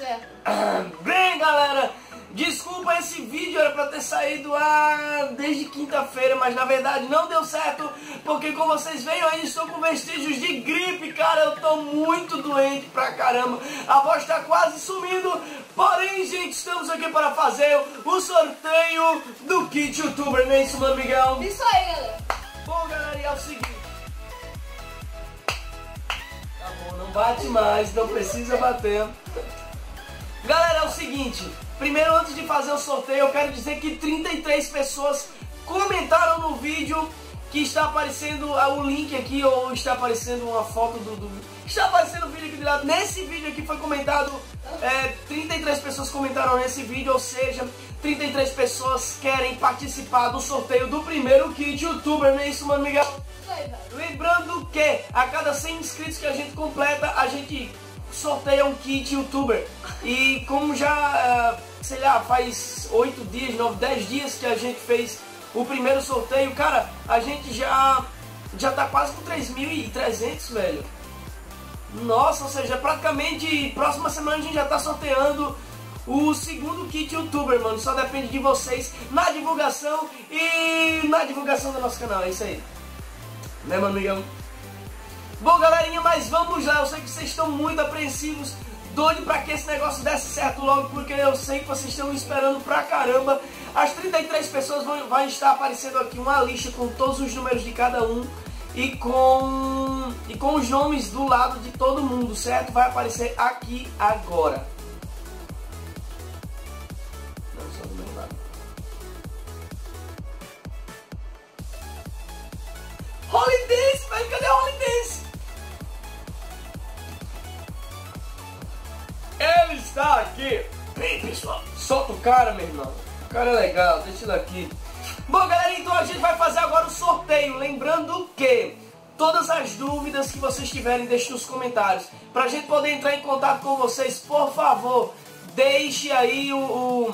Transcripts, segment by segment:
Certo. Bem, galera, desculpa, esse vídeo era para ter saído ah, desde quinta-feira, mas na verdade não deu certo, porque como vocês veem, eu ainda estou com vestígios de gripe, cara, eu tô muito doente pra caramba, a voz tá quase sumindo, porém, gente, estamos aqui para fazer o sorteio do kit youtuber, não é isso, mano, Miguel? Isso aí, galera. Bom, galera, é o seguinte, tá bom, não bate mais, não precisa bater. Seguinte. Primeiro, antes de fazer o sorteio, eu quero dizer que 33 pessoas comentaram no vídeo que está aparecendo ah, o link aqui, ou está aparecendo uma foto do... do está aparecendo o vídeo aqui do lado. Nesse vídeo aqui foi comentado, é, 33 pessoas comentaram nesse vídeo, ou seja, 33 pessoas querem participar do sorteio do primeiro kit youtuber, não é isso, mano, Miguel? Lembrando que a cada 100 inscritos que a gente completa, a gente sorteia um kit youtuber. E como já, ah, sei lá, faz 8 dias, 9, 10 dias que a gente fez o primeiro sorteio, cara, a gente já já tá quase com 3.300, velho. Nossa, ou seja, praticamente próxima semana a gente já tá sorteando o segundo kit youtuber, mano. Só depende de vocês na divulgação e na divulgação do nosso canal. É isso aí. Né, mano, Miguel? Bom, galerinha, mas vamos lá. Eu sei que vocês estão muito apreensivos, doido pra que esse negócio desse certo logo, porque eu sei que vocês estão esperando pra caramba. As 33 pessoas vão, estar aparecendo aqui uma lista com todos os números de cada um e com, e com os nomes do lado de todo mundo, certo? Vai aparecer aqui agora. Não, só do meu lado. Holidays, está aqui. Bem, pessoal, solta o cara, meu irmão. O cara é legal, deixa ele aqui. Bom, galera, então a gente vai fazer agora o sorteio. Lembrando que todas as dúvidas que vocês tiverem, deixe nos comentários. Pra gente poder entrar em contato com vocês, por favor, deixe aí o...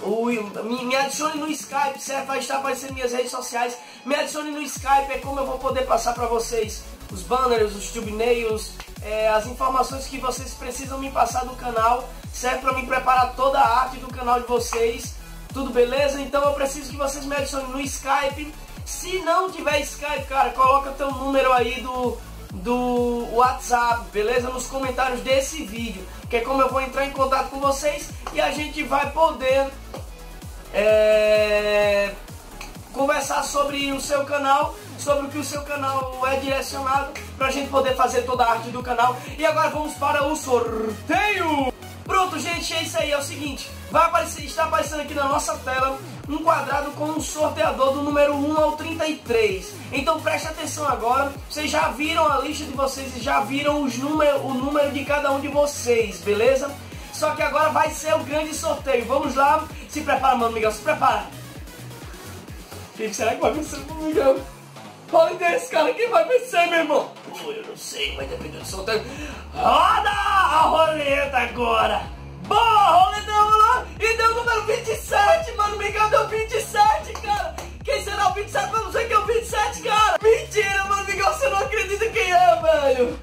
o me, me, adicione no Skype, certo? Vai estar aparecendo minhas redes sociais. Me adicione no Skype, é como eu vou poder passar para vocês os banners, os thumbnails, é, as informações que vocês precisam me passar do canal, certo? Para me preparar toda a arte do canal de vocês. Tudo beleza? Então eu preciso que vocês me adicionem no Skype. Se não tiver Skype, cara, coloca teu número aí do, do WhatsApp, beleza? Nos comentários desse vídeo, que é como eu vou entrar em contato com vocês e a gente vai poder é, conversar sobre o seu canal, sobre o que o seu canal é direcionado, pra gente poder fazer toda a arte do canal. E agora vamos para o sorteio! Pronto, gente, é isso aí, é o seguinte, vai aparecer, está aparecendo aqui na nossa tela um quadrado com um sorteador do número 1 ao 33. Então preste atenção agora, vocês já viram a lista de vocês e já viram os número, o número de cada um de vocês, beleza? Só que agora vai ser o grande sorteio. Vamos lá, se prepara, mano, Miguel, se prepara. O que será que vai vencer, mano, Miguel? Olha desse cara, quem vai vencer, meu irmão? Pô, eu não sei, vai depender do sorteio. Roda a roleta agora! Boa, roleta lá e deu o número 27, mano. Miguel deu 27, cara. Quem será o 27? Eu não sei quem é o 27, cara. Mentira, mano. Miguel, você não acredita quem é, velho.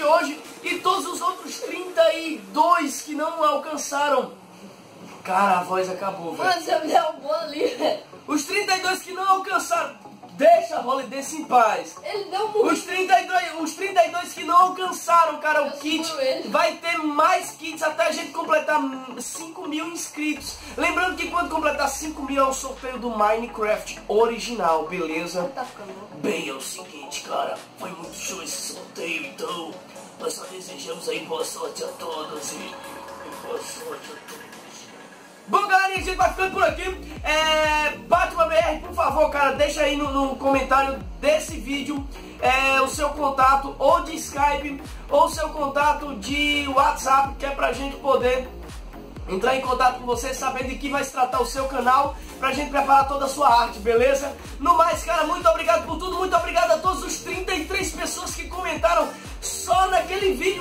De hoje e todos os outros 32 que não alcançaram. Cara, a voz acabou, velho. Mano, você me deu um ali, velho. Os 32 que não alcançaram. Deixa a Holiday em paz. Ele deu muito. Os 32, os 32 que não alcançaram, cara, o kit, vai ter mais kits até a gente completar 5 mil inscritos. Lembrando que quando completar 5 mil é o sorteio do Minecraft original, beleza? Tá. Bem, é o seguinte, cara, foi muito show esse sorteio, então nós só desejamos aí boa sorte a todos e, e boa sorte a todos. Bom, galerinha, a gente vai ficando por aqui. É, cara, deixa aí no, no comentário desse vídeo é, o seu contato ou de Skype ou seu contato de WhatsApp, que é pra gente poder entrar em contato com você, sabendo de que vai se tratar o seu canal, pra gente preparar toda a sua arte, beleza? No mais, cara, muito obrigado por tudo, muito obrigado a todos os 33 pessoas que comentaram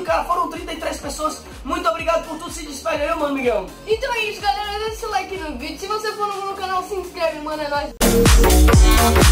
cara, foram 33 pessoas, muito obrigado por tudo, se despede aí, mano, Miguel. Então é isso, galera, deixa o like no vídeo, se você for novo no canal, se inscreve, mano, é nóis.